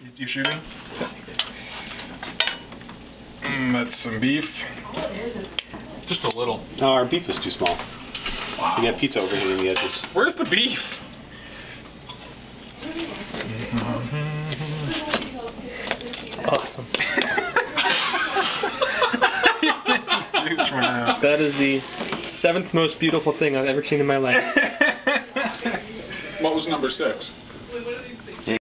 You, you shooting? Mm, that's some beef. Just a little. No, our beef is too small. We got pizza overhanging the edges. Where's the beef? Awesome. That is the seventh most beautiful thing I've ever seen in my life. What was number six?